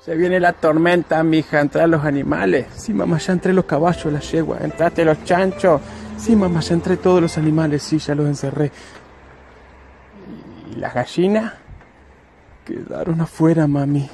Se viene la tormenta, mija, Entran los animales. Sí, mamá, ya entré los caballos, las yegua. Entraste los chanchos. Sí, mamá, ya entré todos los animales, sí, ya los encerré. ¿Y las gallinas? Quedaron afuera, mami.